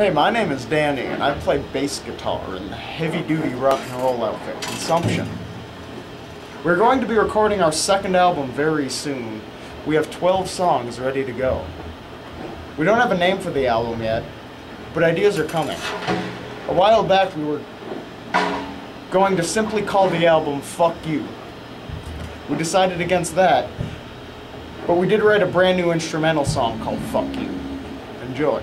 Hey, my name is Danny, and I play bass guitar in the heavy-duty rock and roll outfit, Consumption. We're going to be recording our second album very soon. We have 12 songs ready to go. We don't have a name for the album yet, but ideas are coming. A while back, we were going to simply call the album Fuck You. We decided against that, but we did write a brand new instrumental song called Fuck You. Enjoy.